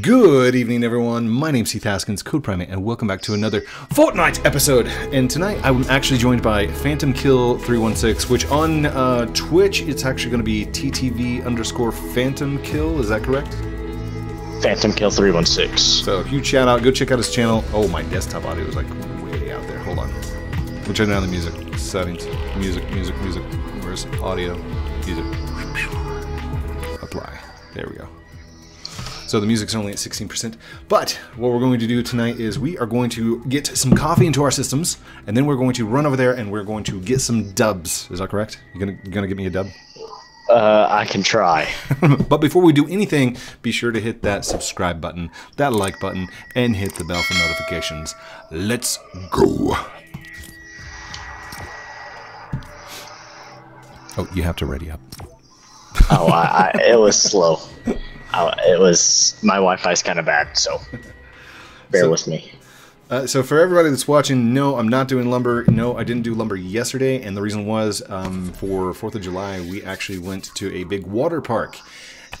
Good evening, everyone. My name's Heath Haskins, Code Prime 8, and welcome back to another Fortnite episode. And tonight I'm actually joined by Phantom Kill 316, which on uh, Twitch it's actually going to be TTV underscore Phantom Kill. Is that correct? Phantom Kill 316. So huge shout out. Go check out his channel. Oh, my desktop audio is like way out there. Hold on. We'll turn down the music. Settings. Music, music, music. Where's audio? Music. Apply. There we go. So the music's only at 16%. But what we're going to do tonight is we are going to get some coffee into our systems, and then we're going to run over there and we're going to get some dubs. Is that correct? You're gonna, you're gonna get me a dub? Uh, I can try. but before we do anything, be sure to hit that subscribe button, that like button, and hit the bell for notifications. Let's go. Oh, you have to ready up. Oh, I, I, it was slow. I, it was my Wi-Fi's kind of bad, so bear So- with me. Uh, so for everybody that's watching, no, I'm not doing lumber. No, I didn't do lumber yesterday, and the reason was um, for Fourth of July we actually went to a big water park,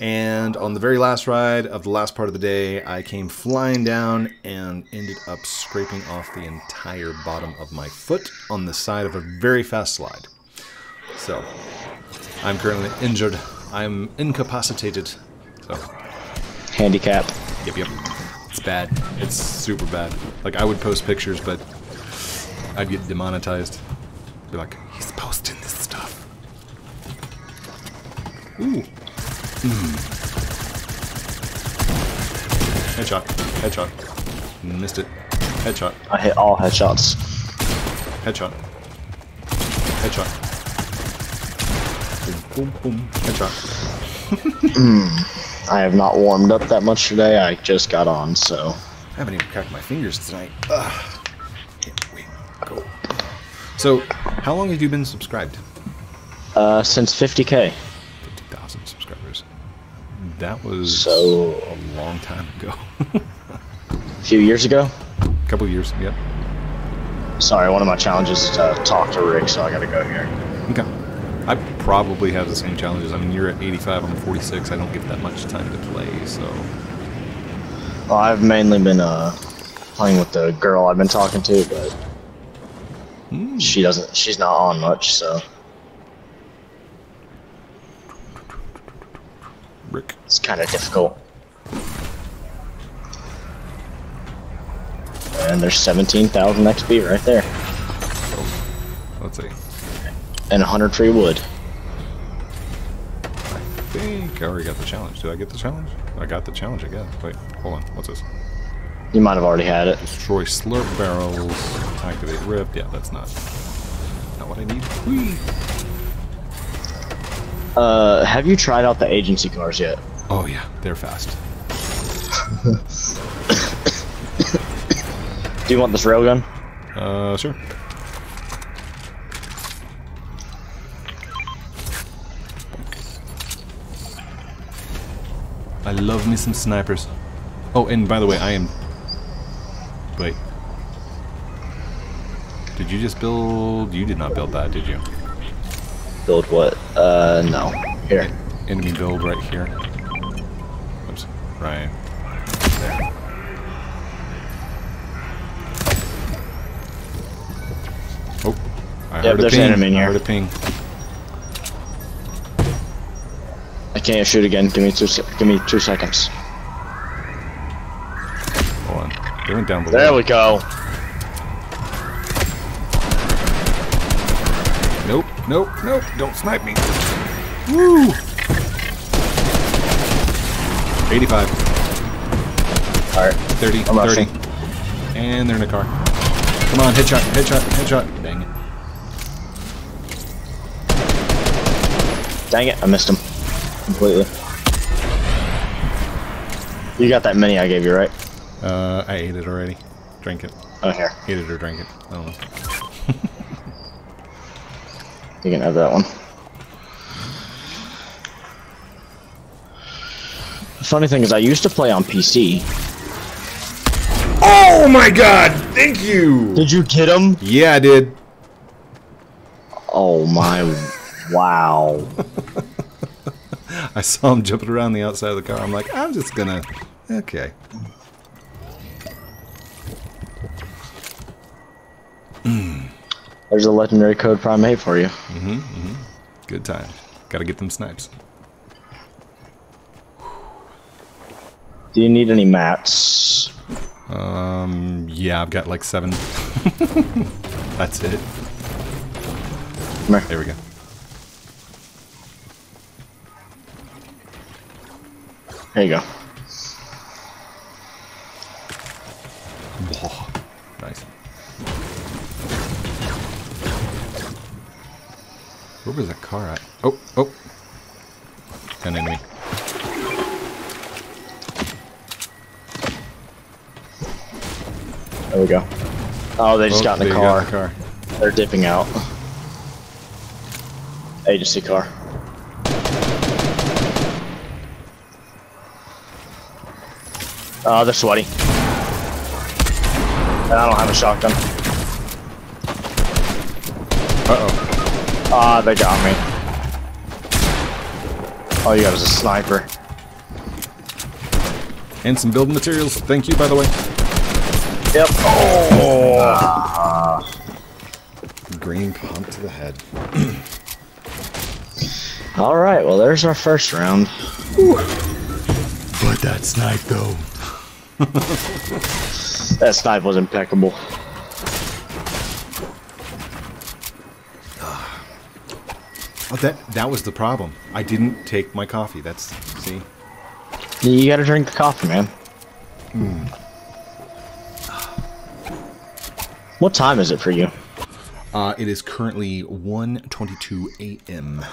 and on the very last ride of the last part of the day, I came flying down and ended up scraping off the entire bottom of my foot on the side of a very fast slide. So I'm currently injured. I'm incapacitated. So Handicap. Yep, yep. It's bad. It's super bad. Like I would post pictures, but I'd get demonetized. Be like, he's posting this stuff. Ooh. Mm. Headshot. Headshot. Missed it. Headshot. I hit all headshots. Headshot. Headshot. Boom, boom, boom. Headshot. I have not warmed up that much today. I just got on, so I haven't even cracked my fingers tonight. Ugh. Can't wait. Go. So, how long have you been subscribed? uh, since 50k. 50,000 subscribers. That was So- a long time ago. A few years ago. a couple of years, yep. Sorry, one of my challenges is to talk to Rick, so I gotta go here. Okay. I probably have the same challenges. I mean, you're at 85, I'm 46. I don't get that much time to play, so. Well, I've mainly been uh playing with the girl I've been talking to, but Hmm. she doesn't. She's not on much, so Rick. it's kind of difficult. And there's 17,000 XP right there, Let's see. And a 100 free wood. I think I already got the challenge. Did I get the challenge? I got the challenge, I guess. Wait, hold on. What's this? You might have already had it. Destroy slurp barrels. Activate rift. Yeah, that's not. Not what I need. Whee! Uh, have you tried out the agency cars yet? Oh, yeah, they're fast. Do you want this railgun? Uh, sure. I love me some snipers. Oh, and by the way, I am. Wait. Did you just build? You did not build that, did you? Build what? Uh, no. Here. Enemy build right here. Oops. Right. There. Oh, I Yep, heard a ping. enemy in I here. heard a ping. I can't shoot again. Give me two. Se- give me two seconds. Hold on. They went down below. There we go. Nope, nope, nope. Don't snipe me. Woo! 85, All right. 30, I'm 30. rushing. And they're in a car. Come on, headshot, headshot, headshot. Dang it. Dang it! I missed him completely. You got that mini I gave you, right? Uh, I ate it already. Drink it. Oh, here. Eat it or drink it. I don't know. You can have that one. The funny thing is, I used to play on PC. Oh my god! Thank you! Did you get him? Yeah, I did. Oh my! Wow. I saw him jumping around the outside of the car. I'm like, I'm just gonna, Okay. There's a legendary code prime 8 for you. Mm-hmm. Good time. Gotta get them snipes. Do you need any mats? Um, yeah, I've got like seven. That's it. Come here. There we go. There you go. Whoa. Nice. Where was that car at? Oh, oh. An enemy. There we go. Oh, they just Oh, got in the car. the car. They're dipping out. Agency car. Oh, they're sweaty. And I don't have a shotgun. Uh-oh. Ah, they got me. All you got is a sniper. And some building materials. Thank you, by the way. Yep. Oh. Green pump to the head. All right. Well, there's our first round. But that snipe, though. That snipe was impeccable. Oh, that that was the problem. I didn't take my coffee. That's see. You gotta drink the coffee, man. What time is it for you? Uh, it is currently 1:22 a.m.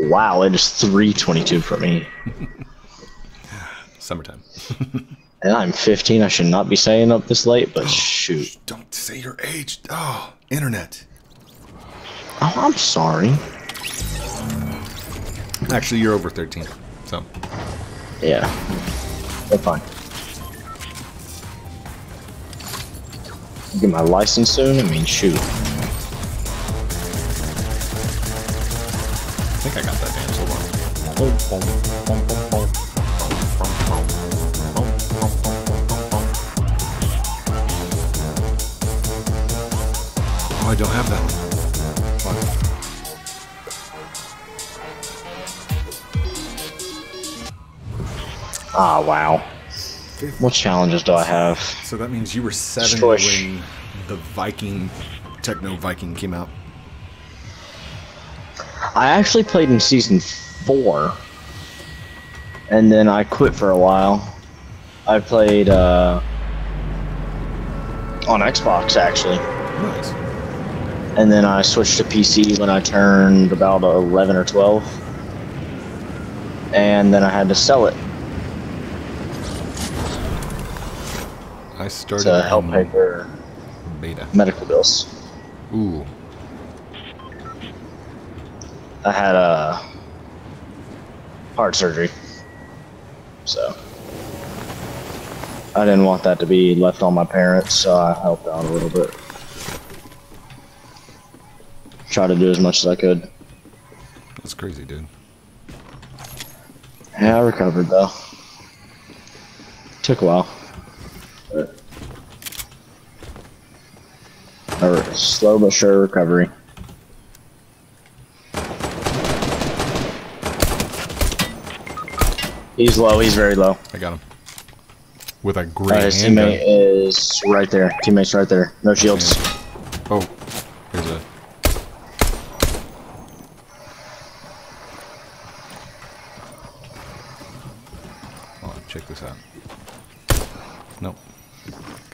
Wow, it is 3.22 for me. Summertime. And I'm 15. I should not be staying up this late, but oh, shoot. Don't say your age. Oh, internet. Oh, I'm sorry. Actually, you're over 13. So, Yeah. They're fine. Get my license soon? I mean, shoot. I think I got that damn so long. I don't have that. Ah, wow. What challenges do I have? So that means you were seven when the Viking, Techno Viking came out. I actually played in season four, and then I quit for a while. I played uh, on Xbox actually, Nice. And then I switched to PC when I turned about 11 or 12, and then I had to sell it I started to help pay for beta. medical bills. Ooh. I had a heart surgery, so I didn't want that to be left on my parents, so I helped out a little bit. Try to do as much as I could. That's crazy, dude. Yeah, I recovered though. Took a while. But a slow but sure recovery. He's low. He's very low. I got him. With a Uh, great his handgun. teammate is right there. Teammate's right there. No shields. Oh, there's a. Oh, check this out. Nope.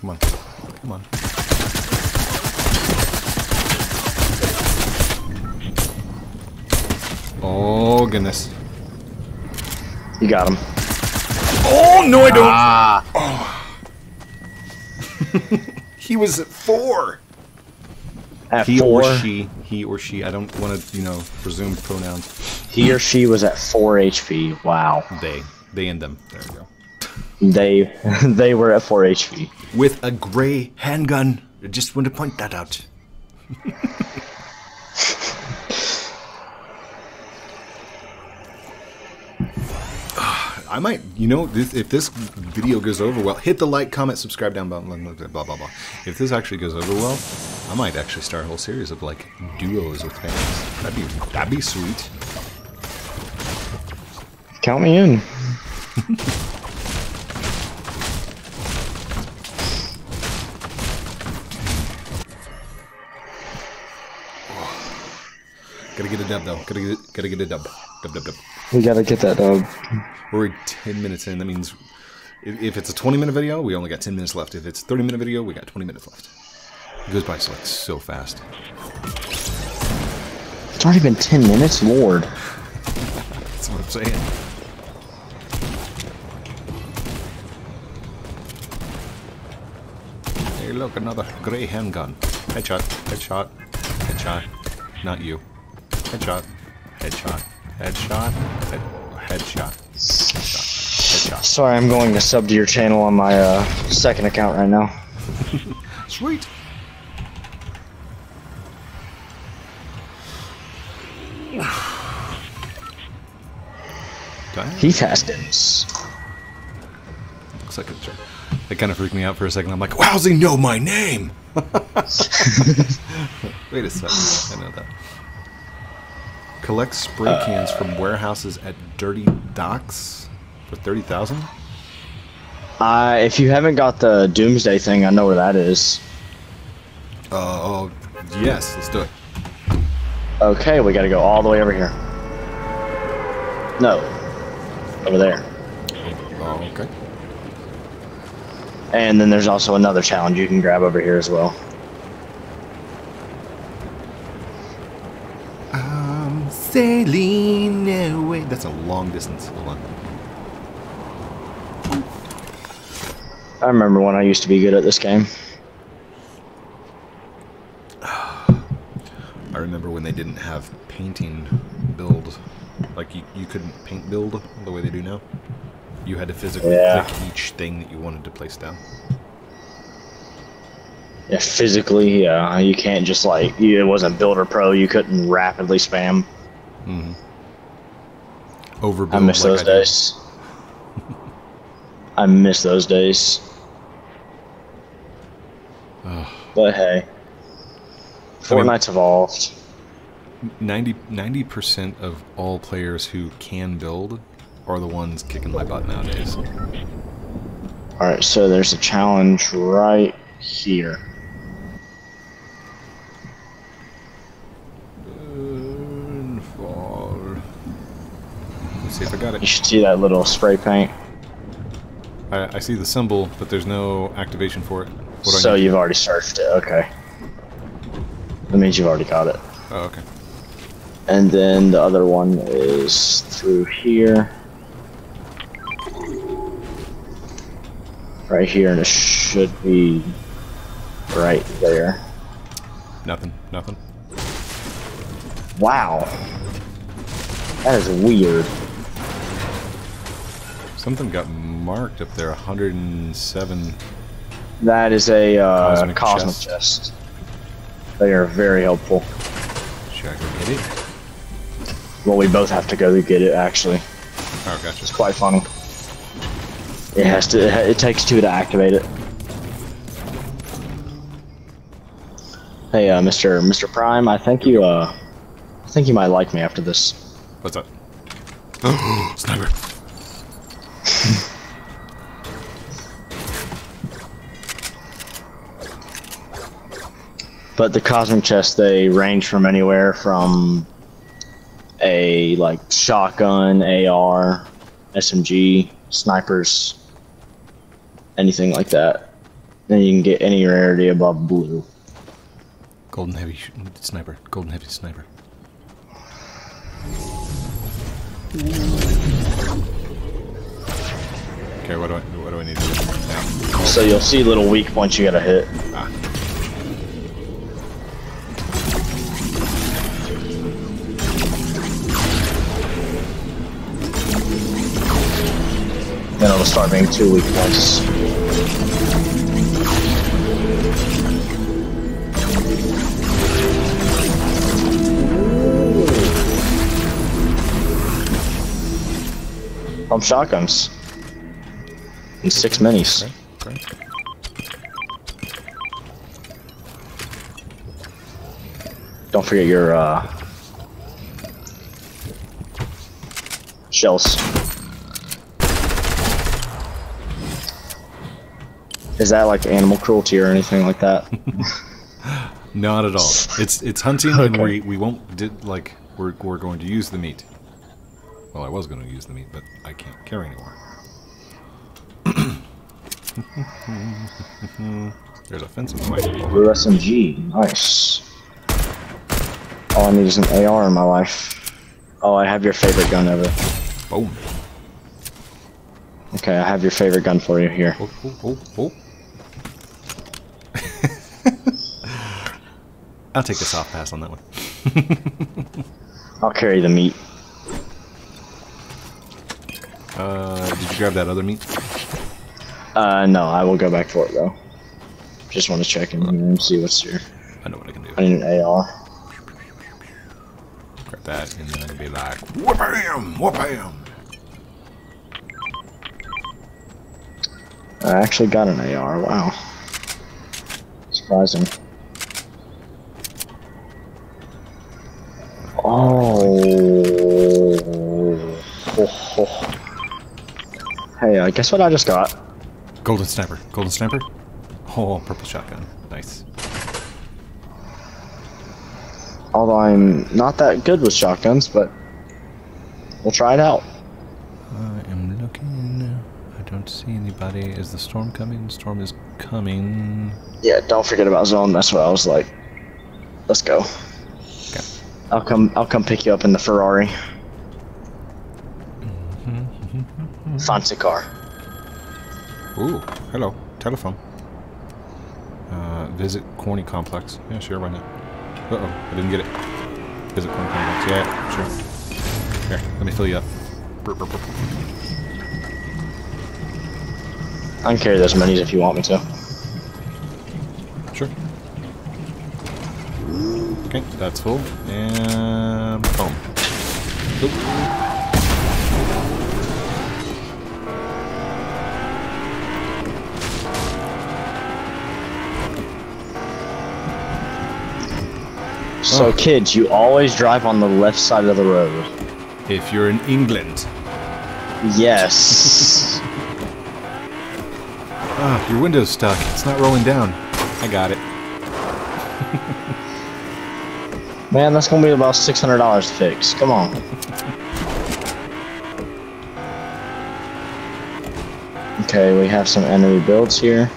Come on. Come on. Oh, goodness. You got him. Oh, no, I don't. Ah, He was at four. at He four. or she. He or she. I don't want to, you know, presume pronouns. He or she was at four HP. Wow. They. They and them. There we go. They they were at four HP. with a gray handgun. I just want to point that out. Ah, I might, you know, this, if this video goes over well, hit the like, comment, subscribe down below, blah, blah, blah. If this actually goes over well, I might actually start a whole series of, like, duos with fans. That'd be, that'd be sweet. Count me in. Gotta get a dub, though. Gotta get, gotta get a dub. Dub, dub, dub. We gotta get that dub. We're 10 minutes in. That means if if it's a 20 minute video, we only got 10 minutes left. If it's a 30 minute video, we got 20 minutes left. It goes by so, like, so fast. It's already been 10 minutes, Lord. That's what I'm saying. Hey, look, another gray handgun. Headshot, headshot, headshot. Not you. Headshot, headshot, headshot, head, headshot, headshot, headshot. Sorry, I'm going to sub to your channel on my uh, second account right now. Sweet. He Heath Haskins. Looks like a jerk. That kind of freaked me out for a second. I'm like, wow, does he know my name? Wait a second. I know that. Collect spray cans from warehouses at dirty docks for 30000 Uh, if you haven't got the Doomsday thing, I know where that is. Uh, oh, yes, let's do it. Okay, we gotta go all the way over here. No. Over there. Oh, okay. And then there's also another challenge you can grab over here as well. Sailing away. That's a long distance. Hold on. I remember when I used to be good at this game. I remember when they didn't have painting build, like you, you couldn't paint build the way they do now. You had to physically Yeah. click each thing that you wanted to place down. Yeah, physically, yeah, you can't just like you, it wasn't Builder Pro. You couldn't rapidly spam. Mm-hmm. Overbuild. I miss like those I days. I miss those days. But hey, Fortnite's evolved. 90 percent of all players who can build are the ones kicking my butt nowadays. All right, so there's a challenge right here. Let's see if I got You should see that little spray paint. I, I see the symbol, but there's no activation for it. What So you've already searched it. Okay. That means you've already got it. Oh, okay. And then the other one is through here. Right here, and it should be right there. Nothing. Nothing. Wow. That is weird. Something got marked up there. 107. That is a uh, Cosmic cosmic, chest. chest. They are very helpful. Should I go get it? Well, we both have to go to get it, actually. Oh, gotcha. It's quite funny. It has to. It, takes two to activate it. Hey, uh, Mr. Mr. Prime, I think you uh, I think you might like me after this. What's up? Sniper. But the cosmic chests they range from anywhere from a like shotgun, AR, SMG, snipers, anything like that. Then you can get any rarity above blue. Golden heavy sniper. Golden heavy sniper. Okay, what do I what do I need to do now? So you'll see little weak points you gotta hit. Ah. Then it'll start being two weak points. From pump shotguns. And six minis. Okay. okay. Don't forget your uh, shells. Is that like animal cruelty or anything like that? Not at all. It's it's hunting, and we we won't did like we're we're going to use the meat. Well, I was going to use the meat, but I can't carry anymore. There's a fence in the way. Blue SMG, nice. All I need is an AR in my life. Oh, I have your favorite gun ever. Boom. Okay, I have your favorite gun for you here. Oh, oh, oh, oh. I'll take the soft pass on that one. I'll carry the meat. Uh, did you grab that other meat? Uh, no, I will go back for it though. Just want to check in here and see what's here. I know what I can do. I need an AR. Grab that, and then I can be like, whoop-bam, whoop-bam. I actually got an AR. Wow. Surprising. Oh. Ho, ho. Hey, uh, guess what I just got? Golden sniper, golden sniper. Oh, purple shotgun. Nice. Although I'm not that good with shotguns, but we'll try it out. I am looking. I don't see anybody. Is the storm coming? Storm is coming. Yeah, don't forget about zone. That's what I was like. Let's go. Okay. I'll come. I'll come pick you up in the Ferrari. Mm-hmm. Fancy car. Ooh, hello. Telephone. Uh, visit Corny Complex. Yeah, sure, why not? Uh-oh, I didn't get it. Visit Corny Complex. Yeah, sure. Here, let me fill you up. Burp, burp, burp. I can carry those minis if you want me to. Sure. Okay, that's full. And boom. Oop. So, Oh. kids, you always drive on the left side of the road. If you're in England. Yes. Ah, your window's stuck. It's not rolling down. I got it. Man, that's gonna be about six hundred dollars to fix. Come on. Okay, we have some enemy builds here.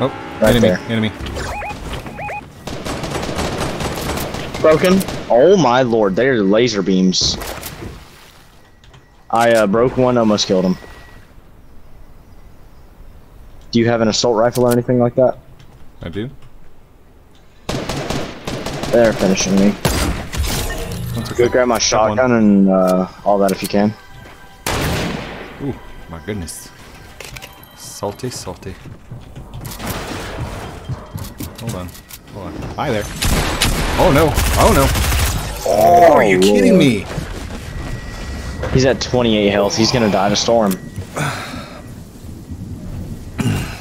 Oh, Right enemy, there. enemy. Broken. Oh my lord, they're laser beams. I uh, broke one, almost killed him. Do you have an assault rifle or anything like that? I do. They're finishing me. That's okay. Go grab my shotgun and uh, all that if you can. Ooh, my goodness. Salty, salty. Hold on. Hold on. Hi there. Oh no. Oh no. Oh, are you oh, kidding me? He's at 28 health. He's gonna die to storm.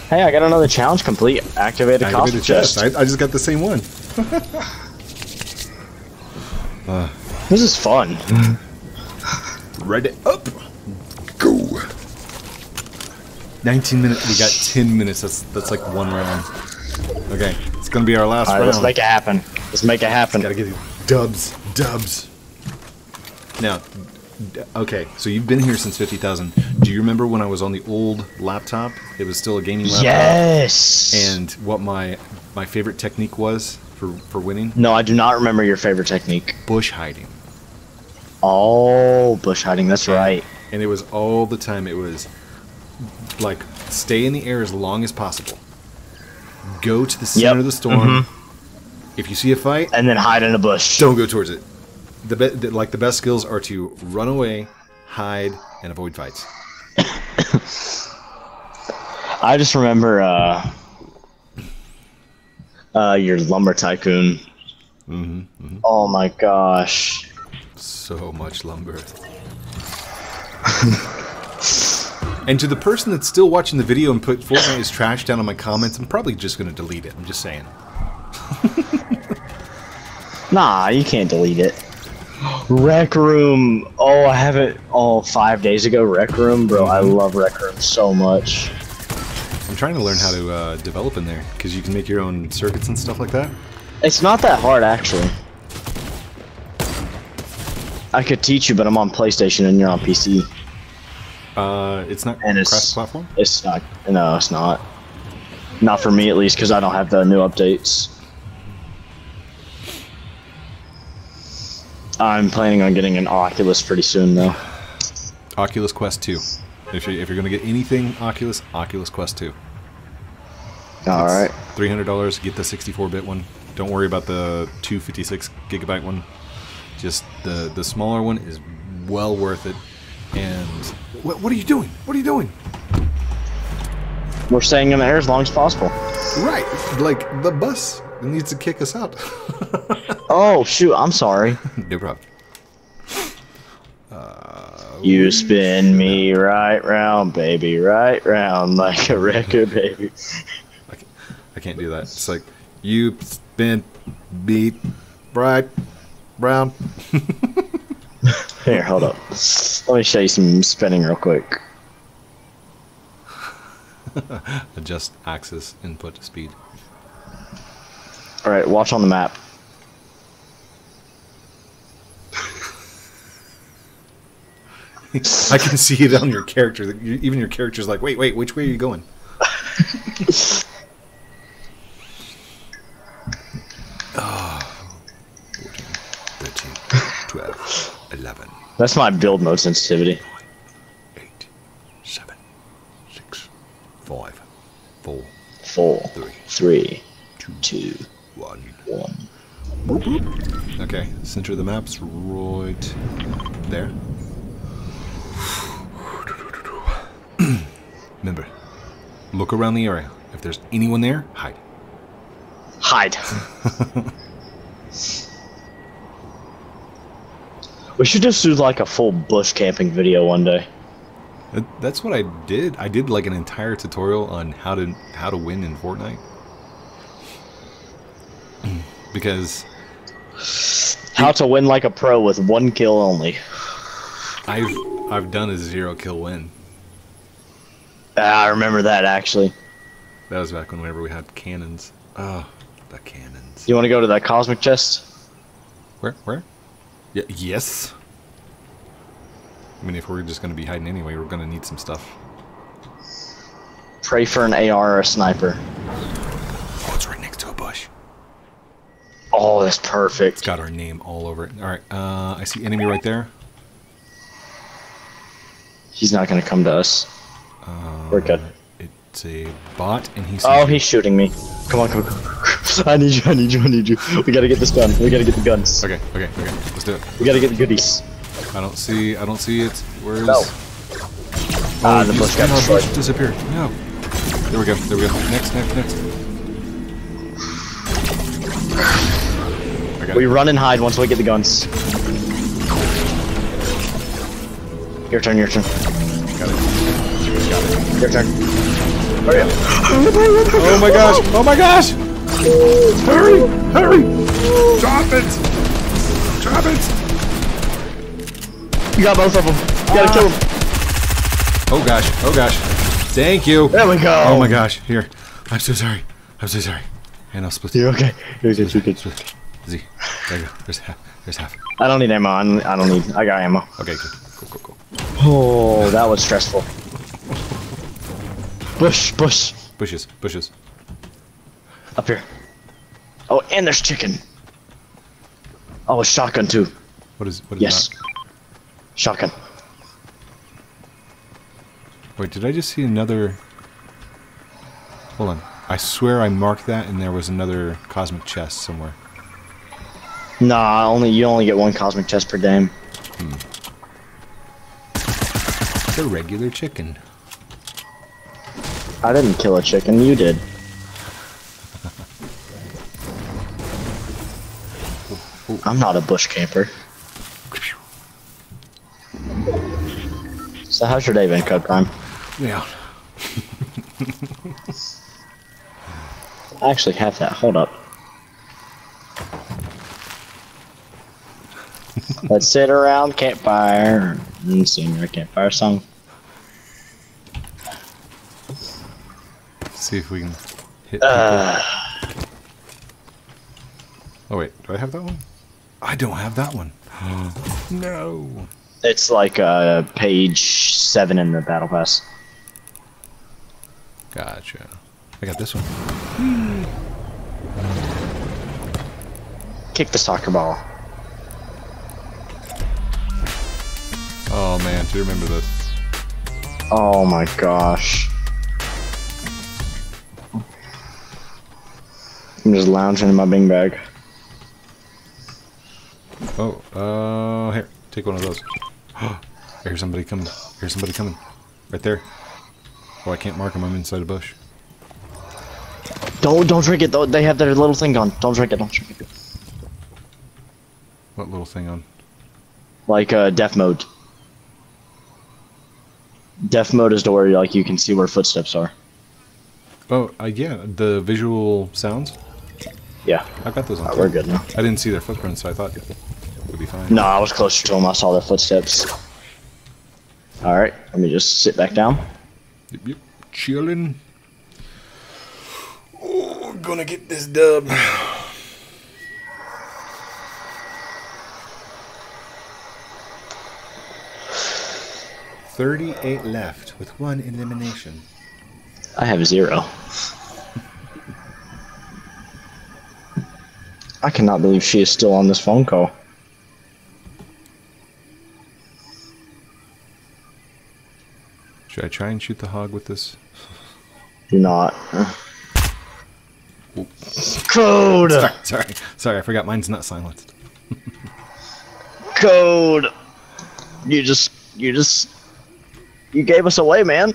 hey, I got another challenge complete. Activate a chest. chest. I, I just got the same one. This is fun. Ready up. Go. 19 minutes. We got 10 minutes. That's that's like one round. Okay, it's gonna be our last All right, round. let's make it happen. Let's make it happen. Gotta get these dubs, dubs. Now, okay, so you've been here since 50,000. Do you remember when I was on the old laptop? It was still a gaming laptop. Yes. And what my my favorite technique was for, for winning? no, I do not remember your favorite technique. Bush hiding. Oh, bush hiding. That's right. And it was all the time, it was like stay in the air as long as possible. Go to the center Yep. of the storm. If you see a fight, And then hide in a bush. don't go towards it. The, be- the like the best skills are to run away, hide, and avoid fights. I just remember uh, uh, your lumber tycoon. Mm-hmm, Oh my gosh. So much lumber. And to the person that's still watching the video and put Fortnite is trash down in my comments, I'm probably just going to delete it. I'm just saying. Nah, you can't delete it. Rec Room. Oh, I have it. all Oh, five days ago. Rec Room, bro. I love Rec Room so much. I'm trying to learn how to uh, develop in there because you can make your own circuits and stuff like that. It's not that hard, actually. I could teach you, but I'm on PlayStation and you're on PC. Uh, it's not And it's- cross-platform. It's not. No, it's not. Not for me, at least, because I don't have the new updates. I'm planning on getting an Oculus pretty soon, though. Oculus Quest 2. If you're, if you're going to get anything Oculus, Oculus Quest 2. All right. $300, get the 64-bit one. Don't worry about the 256 gigabyte one. Just the the smaller one is well worth it. And what, what are you doing? What are you doing? We're staying in the air as long as possible. Right, like the bus needs to kick us out. Oh, shoot. I'm sorry. no problem. Uh, you spin me right round, baby, right round like a record, baby. I can't, I can't do that. It's like you spin, beat, right, round. Here, hold up. Let me show you some spinning real quick. Adjust axis input speed. All right, watch on the map. I can see it on your character. Even your character's like, wait, wait, which way are you going? oh, 14, 13, 12, 11, That's my build mode sensitivity. 8, 7, 6, 5, 4, Four, 3, three, 2, two, 1. one. Okay, center of the map's right there. Remember, look around the area. If there's anyone there, hide. Hide. we should just do like a full bush camping video one day. That's what I did. I did like an entire tutorial on how to how to win in Fortnite. because How to win like a pro with one kill only. I've I've done a zero kill win. Ah, I remember that actually. That was back when whenever we had cannons. Oh, the cannons. You want to go to that cosmic chest? Where? Where? Yeah, yes. I mean, if we're just going to be hiding anyway, we're going to need some stuff. Pray for an AR or a sniper. Oh, it's right next to a bush. Oh, that's It's perfect. got our name all over it. All right, uh, I see enemy right there. He's not gonna come to us. Uh, We're good. It's a bot, and he's. Oh, he's shooting me. Come on, come on, come on. I need you, I need you, I need you. We gotta get this done. We gotta get the guns. Okay, okay, okay. Let's do it. We gotta get the goodies. I don't see. I don't see it. Where's? No. Ah, the bush got no, destroyed. bush disappeared. No. There we go. There we go. Next, next, next. We it. run and hide once we get the guns. Your turn, your turn. Got it. Got it. Your turn. Hurry up. Oh my gosh! Oh my gosh! Hurry! Hurry! Drop it! Drop it! You got both of them. You gotta kill them. Oh gosh! Oh gosh! Thank you! There we go. Oh my gosh! Here, I'm so sorry. I'm so sorry. And I'll split. You're okay. You're good, you're good. Z. There you go. There's half. There's half. I don't need ammo. I don't, I don't need. I got ammo. Okay, good. Cool, cool, cool. Oh, that was stressful. Bush, bush. Bushes, bushes. Up here. Oh, and there's chicken. Oh, a shotgun too. What is? What is Yes. that? Shotgun. Wait, did I just see another? Hold on. I swear I marked that, and there was another cosmic chest somewhere. Nah, only you only get one cosmic chest per game. Hmm. The regular chicken. I didn't kill a chicken. You did. I'm not a bush camper. So how's your day been, Code Prime? Yeah. I actually have that. Hold up. Let's sit around campfire and sing our campfire song. See if we can hit. Uh, oh wait, do I have that one? I don't have that one. no. it's like uh, page seven in the battle pass. Gotcha. I got this one. Kick the soccer ball. Oh man, do you remember this? Oh my gosh. I'm just lounging in my bing bag. Oh, uh, here, take one of those. I hear somebody coming. I hear somebody coming. Right there. Oh, I can't mark him. I'm inside a bush. Don't don't drink it though. They have their little thing on. Don't drink it. Don't drink it. What little thing on? Like uh, death mode. Death mode is to where like you can see where footsteps are. Oh, uh, yeah, the visual sounds. Yeah, I've got those on. too. we're good now. I didn't see their footprints, so I thought it would be fine. No, I was closer to them. I saw their footsteps. All right, let me just sit back down. Yep, yep. Chilling. Oh, gonna get this dub. Thirty-eight left with one elimination. I have zero. I cannot believe she is still on this phone call. Should I try and shoot the hog with this? Do not. Code! Sorry, sorry, I forgot mine's not silenced. Code! You just, you just, you gave us away, man.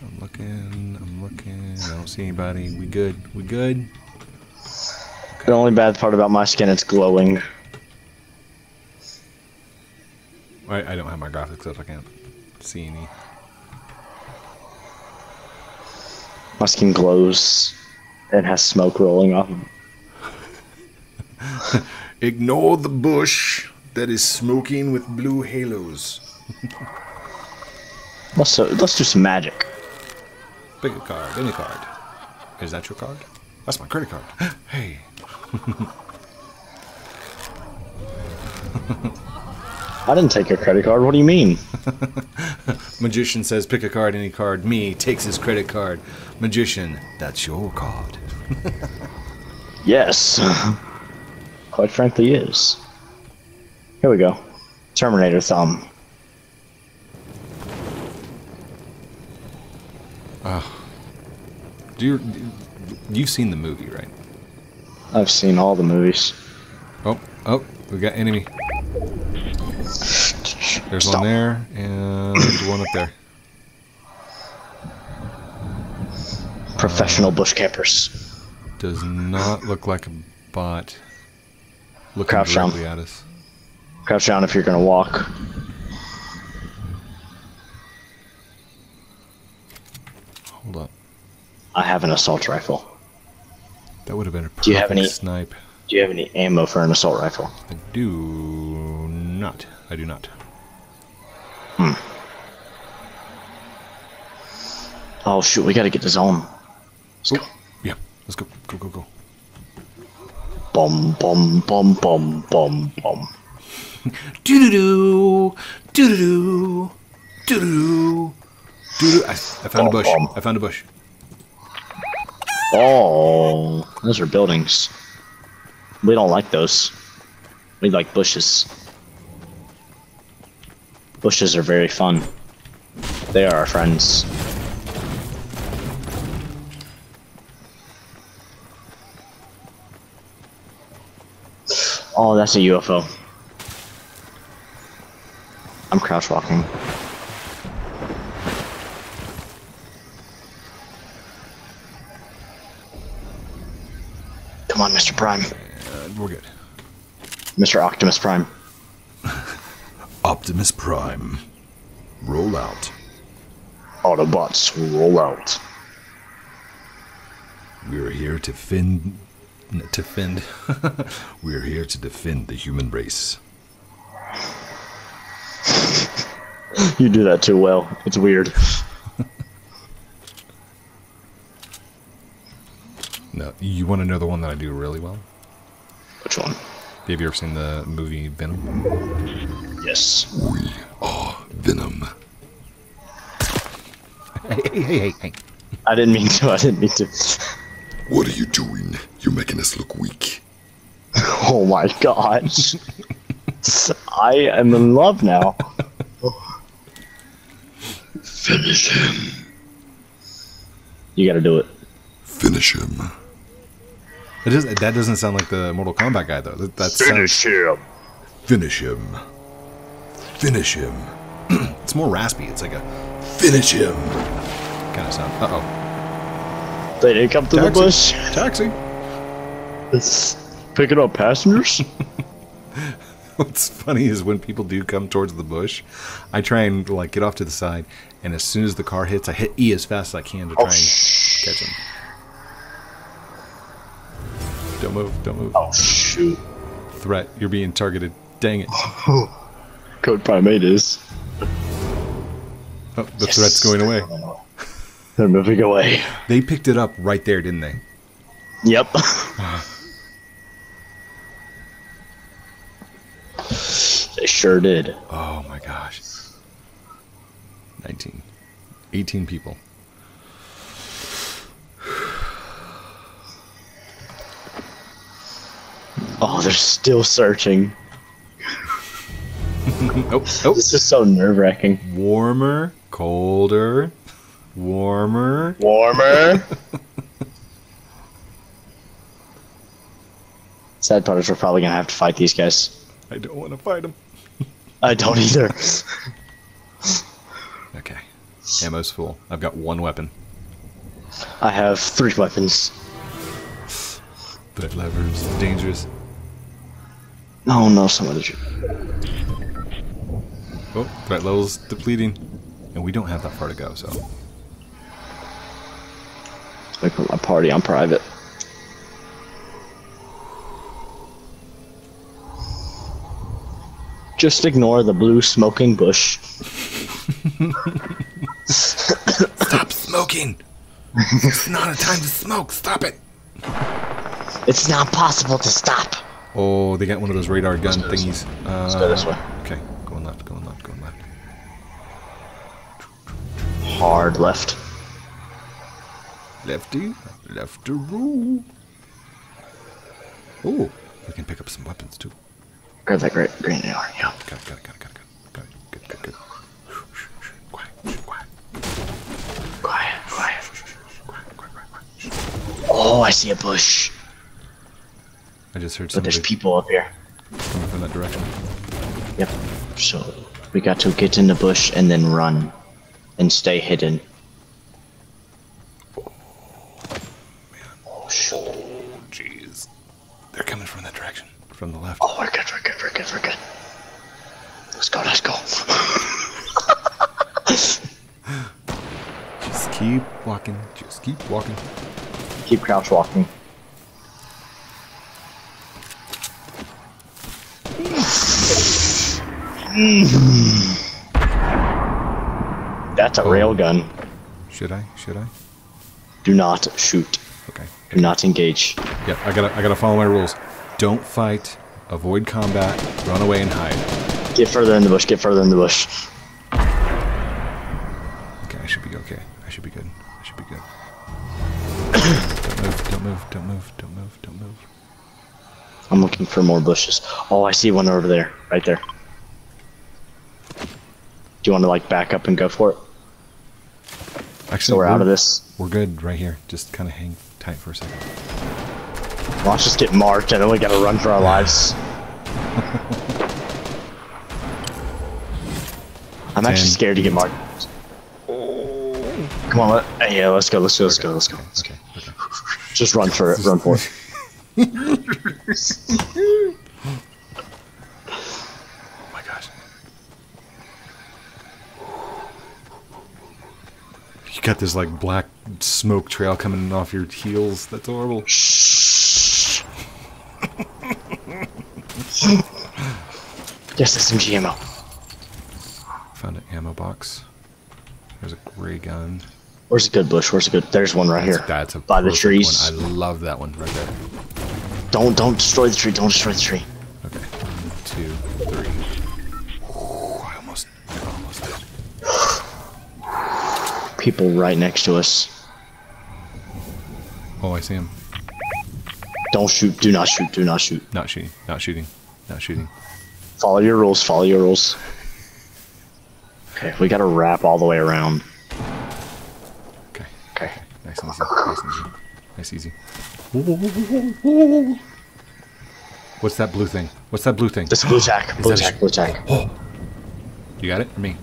I'm looking, I'm looking. I don't see anybody. We good? We good? The only bad part about my skin, it's glowing. I, I don't have my graphics up. I can't see any. My skin glows and has smoke rolling off. Ignore the bush that is smoking with blue halos. Let's do, let's do some magic. Pick a card, any card. Is that your card? That's my credit card. hey. I didn't take your credit card. What do you mean? Magician says pick a card, any card. Me takes his credit card. Magician, that's your card. Yes. Quite frankly, is. Here we go. Terminator thumb. Do you, you've seen the movie, right? I've seen all the movies. Oh, oh, we got enemy. There's Stop. one there and one up there. Professional uh, bush campers. Does not look like a bot. Looking Crouch down. directly at us. Crouch down if you're gonna walk. Hold up. I have an assault rifle. That would have been a perfect Do you have any- snipe. Do you have any ammo for an assault rifle? I do not. I do not. Hmm. Oh shoot, we gotta get the zone. Let's go. Yeah. Let's go. Go, go, go. Bum bum bum bum bum bum. Doo doo doo. Doo doo doo. Doo doo doo. I, I found a bush. Bum, bum. I found a bush. Oh, those are buildings. We don't like those. We like bushes. Bushes are very fun. They are our friends. Oh, that's a UFO. I'm crouch walking. Come on, Mr. Prime. Uh, we're good. Mr. Optimus Prime. Optimus Prime. roll out. Autobots roll out. We're here to fend. To fend. We're here to defend the human race. You do that too well. It's weird. No, you want to know the one that I do really well? Which one? Have you ever seen the movie Venom? Yes. We are Venom. Hey, hey, hey, hey, hey. I didn't mean to. I didn't mean to. What are you doing? You're making us look weak. Oh my gosh. I am in love now. Finish him. You gotta do it. Finish him. It that doesn't sound like the Mortal Kombat guy, though. That, that sounds, him. Finish him. Finish him. it's more raspy. It's like a Finish him. kind of sound. Uh oh. They didn't come through the bush. Taxi. It's Picking up passengers? What's funny is when people do come towards the bush, I try and like get off to the side, and as soon as the car hits, I hit E as fast as I can to try and catch him. Don't move! Don't move! Oh shoot. Threat! You're being targeted. Dang it! Code Prime 8 is. Oh, the threat's going away. They're moving away. They picked it up right there, didn't they? Yep. they sure did. Oh my gosh. 19. 18 people. Oh, they're still searching. Oh, oh. This is so nerve wracking. Warmer, colder, warmer. Warmer. Sad part is we're probably gonna have to fight these guys. I don't want to fight them. I don't either. Okay. Ammo's full. I've got one weapon. I have three weapons. Threat levers. Dangerous. Oh no, someone did you. Oh, threat levels depleting. And we don't have that far to go, so. I put my party on private. Just ignore the blue smoking bush. Stop smoking! it's not a time to smoke. Stop it! It's not possible to stop. Oh, they got one of those radar gun thingies. Uh, Let's go this way. Okay, going left, going left, going left. Hard left. Lefty, left rule. Oh, we can pick up some weapons too. Grab that great green AR, yeah. Got it, got it, got it, got it, got it. Good, good, good. Shh, shh. Quiet, quiet. Quiet, quiet. Oh, I see a bush. I just heard But there's people up here. coming from that direction. Yep. So we got to get in the bush and then run and stay hidden. Oh. Oh, jeez. They're coming from that direction. From the left. Oh, we're good, we're good, we're good, we're good. Let's go, let's go. Just keep walking. Just keep walking. Keep crouch walking. That's a railgun. Should I? Should I? Do not shoot. Okay. Do not engage. Yep. I gotta. I gotta follow my rules. Don't fight. Avoid combat. Run away and hide. Get further in the bush, get further in the bush. Okay. I should be okay. I should be good. I should be good. don't move. Don't move. Don't move. Don't move. Don't move. I'm looking for more bushes. Oh, I see one over there. Right there. Do you want to like back up and go for it? Actually, So we're out of this. We're good right here. Just kind of hang tight for a second. Watch us get marked and then we gotta run for our lives. I'm actually scared to get marked. Come on, let, yeah, let's go, let's go, let's go, let's go. Let's go. Okay. Okay. Just run for it, run for it. Oh my gosh. Got this like black smoke trail coming off your heels. That's horrible. Yes, SMG ammo. Found an ammo box. There's a gray gun. Where's a good bush? Where's a good? There's one right here. That's a by the trees. One. I love that one right there. Don't don't destroy the tree. Don't destroy the tree. Okay, one, two, three. People right next to us. Oh, I see him. Don't shoot. Do not shoot. Do not shoot. Not shooting. Not shooting. Not shooting. Follow your rules. Follow your rules. Okay, we gotta wrap all the way around. Okay. Okay. Nice and easy. Nice and easy. Nice easy. What's that blue thing? What's that blue thing? This blue tack. Blue tack. Blue tack. You got it? Or me?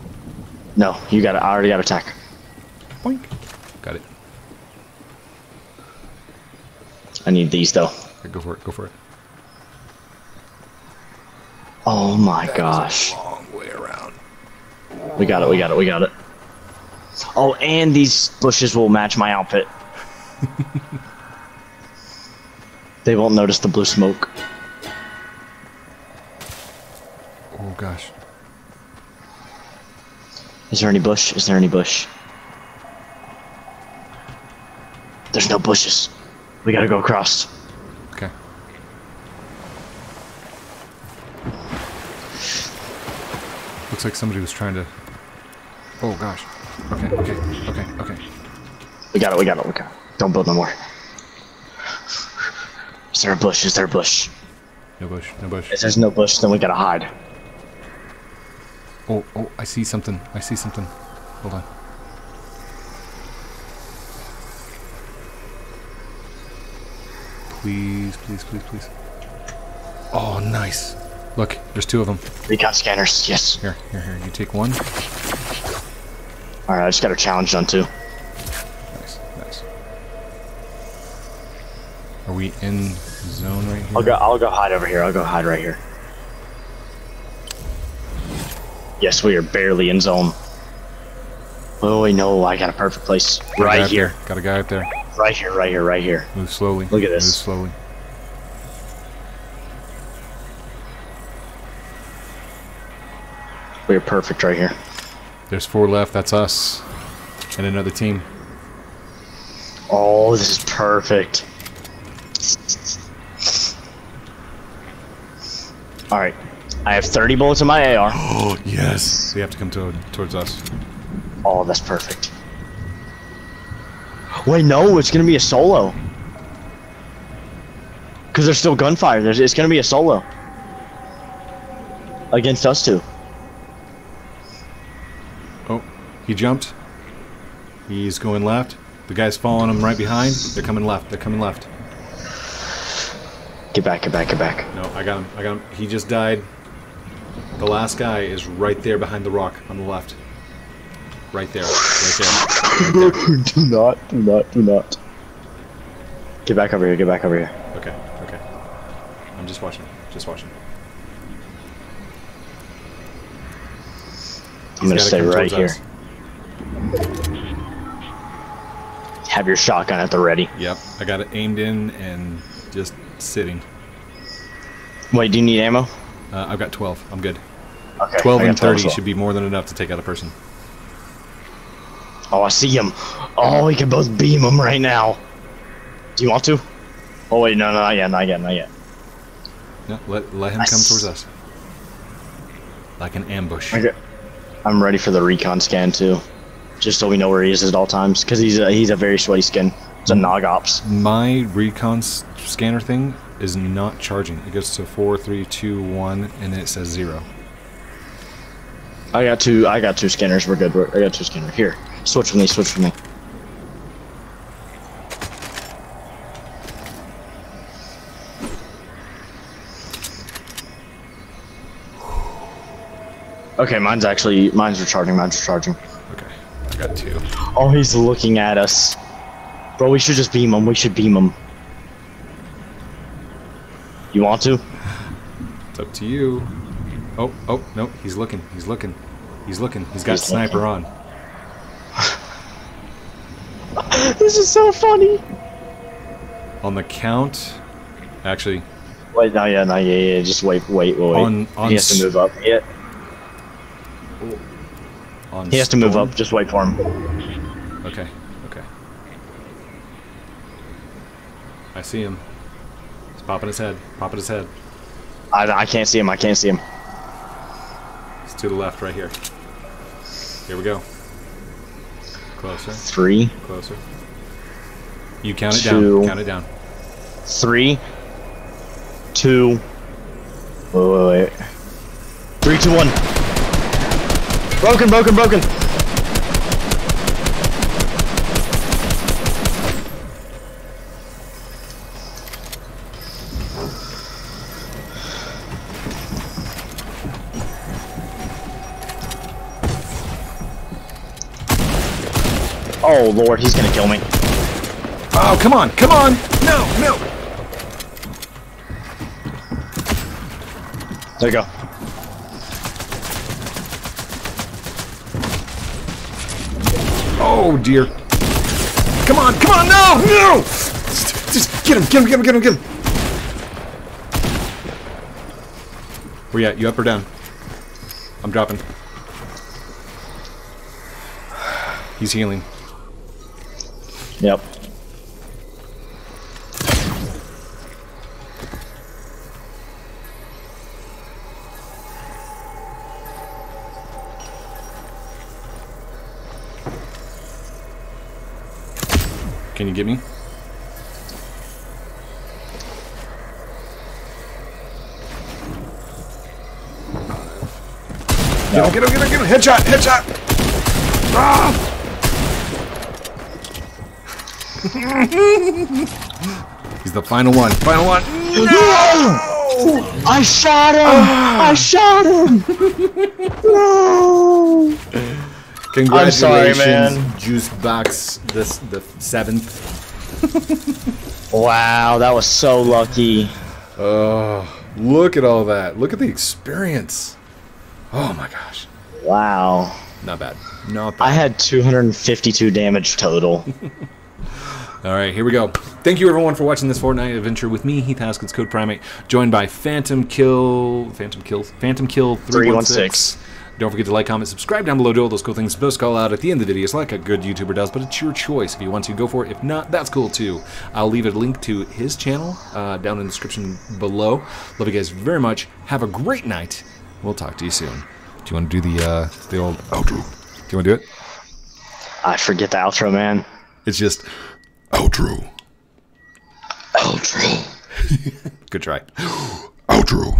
No, you got it. I already got attack. Boink. Got it. I need these though. Okay, go for it. Go for it. Oh my gosh. Long way around. We got it. We got it. We got it. Oh, and these bushes will match my outfit. they won't notice the blue smoke. Oh gosh. Is there any bush? Is there any bush? There's no bushes. We gotta go across. Okay. Looks like somebody was trying to. Oh gosh. Okay. Okay. Okay. Okay. We got it. We got it. We got it. Don't build no more. Is there a bush? Is there a bush? No bush. No bush. If there's no bush, then we gotta hide. Oh. Oh. I see something. I see something. Hold on. Please. Please. Please. Please. Oh, nice. Look, there's two of them. Recon scanners. Yes. Here, here, here. You take one. All right. I just got a challenge done too. Nice, nice. Are we in zone right here? I'll go. I'll go hide over here. I'll go hide right here. Yes, we are barely in zone. Oh, wait, no, I got a perfect place. Got Right here. there. Got a guy up there. Right here, right here, right here. Move slowly. Look at this. Move slowly. We are perfect right here. There's four left. That's us. And another team. Oh, this is perfect. All right. I have 30 bullets in my AR. Oh, yes. They have to come to, towards us. Oh, that's perfect. Wait, no, it's gonna be a solo. Cause there's still gunfire. There's, it's gonna be a solo. Against us two. Oh, he jumped. He's going left. The guy's following him right behind. They're coming left. They're coming left. Get back, get back, get back. No, I got him. I got him. He just died. The last guy is right there behind the rock on the left. Right there. Right there. Right there. do not, do not, do not. Get back over here, get back over here. Okay, okay. I'm just watching. Just watching. I'm gonna stay right here. us. Have your shotgun at the ready. Yep, I got it aimed in and just sitting. Wait, do you need ammo? Uh, I've got 12. I'm good. Okay. 12 and 30 as well. should be more than enough to take out a person. Oh, I see him. Oh, we can both beam him right now. Do you want to? Oh wait, no, no, not yet, not yet, not yet. No, let, let him come towards us. Like an ambush. Okay. I'm ready for the recon scan too, just so we know where he is at all times. Cause he's a, he's a very sweaty skin. It's a nog ops. My recon s- scanner thing is not charging. It goes to four, three, two, one, and then it says 0. I got two. I got two scanners. We're good. We're, I got two scanners. Here, switch with me. Switch with me. Okay, mine's actually mine's recharging. Mine's recharging. Okay, I got two. Oh, he's looking at us. Bro, we should just beam him. We should beam him. You want to? It's up to you. Oh, oh, no, he's looking. He's looking. He's looking. He's got He's sniper looking. on. This is so funny. On the count, actually, Wait, no, yeah, no, yeah, yeah. Just wait, wait, wait. On- on he has to move up. Yeah, on he has to move up. Just wait for him. Okay, okay. I see him. He's popping his head, popping his head. I, I can't see him. I can't see him. He's to the left, right here. Here we go. Closer, Three, closer. You count it Two. down. Count it down. three, two. Wait, wait, wait. Three, two, one. Broken, broken, broken. Oh lord, he's gonna kill me. Oh, come on, come on! No, no! There you go. Oh dear. Come on, come on, no, no! Just, just get him, get him, get him, get him, get him. Where you at? You up or down? I'm dropping. He's healing. Yep. Can you get me? Get him, get him, get him, get him! Headshot, headshot! Ah! He's the final one. Final one. I shot him! I shot him! no! Congratulations, sorry. Juice Box. This the seventh. Wow, that was so lucky. Oh, look at all that. Look at the experience. Oh my gosh. Wow. Not bad. Not bad. I had 252 damage total. All right, here we go. Thank you everyone for watching this Fortnite adventure with me, Heath Haskins, Code Prime 8, joined by Phantom Kill, Phantom Kill, Phantom Kill 316. 316. Don't forget to like, comment, subscribe down below, do all those cool things. Supposed to call out at the end of the videos like a good YouTuber does, but it's your choice. If you want to, go for it. If not, that's cool too. I'll leave a link to his channel uh, down in the description below. Love you guys very much. Have a great night. We'll talk to you soon. Do you want to do the uh, the old Outro. Do you want to do it? I forget the outro, man. It's just Outro. Outro. good try. Outro.